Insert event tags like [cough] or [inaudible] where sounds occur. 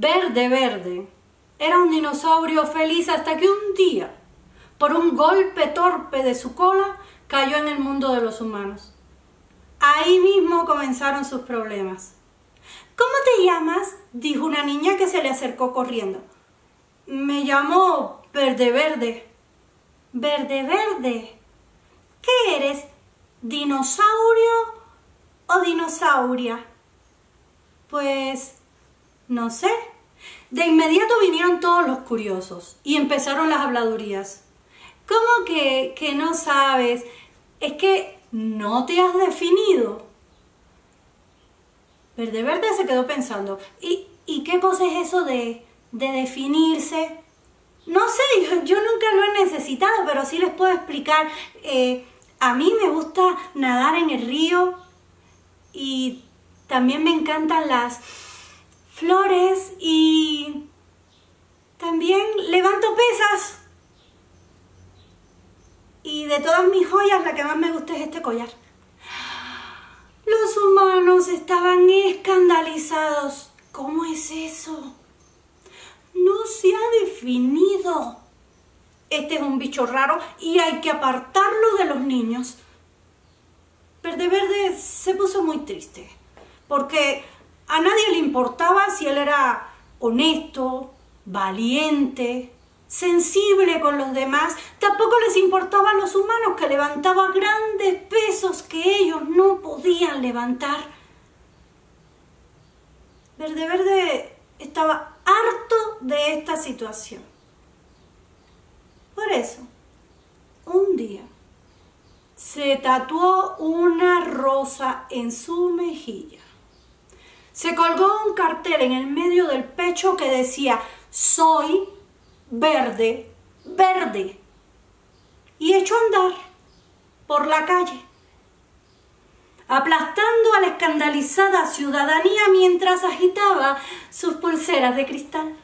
Verde Verde era un dinosaurio feliz hasta que un día, por un golpe torpe de su cola, cayó en el mundo de los humanos. Ahí mismo comenzaron sus problemas. ¿Cómo te llamas? dijo una niña que se le acercó corriendo. Me llamo Verde Verde. Verde Verde. ¿Qué eres? ¿Dinosaurio o dinosauria? Pues no sé. De inmediato vinieron todos los curiosos y empezaron las habladurías. ¿Cómo que, que no sabes? Es que no te has definido. Verde Verde se quedó pensando. ¿Y, y qué cosa es eso de, de definirse? No sé, [laughs] yo, nunca lo he necesitado, pero sí les puedo explicar. Eh, a mí me gusta nadar en el río y también me encantan las flores y también levanto pesas. Y de todas mis joyas, la que más me gusta es este collar. Los humanos estaban escandalizados. ¿Cómo es eso? No se ha definido. Este es un bicho raro y hay que apartarlo de los niños. Verde Verde se puso muy triste porque a nadie le importaba si él era honesto, valiente, sensible con los demás. Tampoco les importaba a los humanos que levantaban grandes pesos que ellos no podían levantar. Verde Verde estaba harto de esta situación. Por eso, un día se tatuó una rosa en su mejilla se colgó un cartel en el medio del pecho que decía, soy verde, verde. Y echó a andar por la calle, aplastando a la escandalizada ciudadanía mientras agitaba sus pulseras de cristal.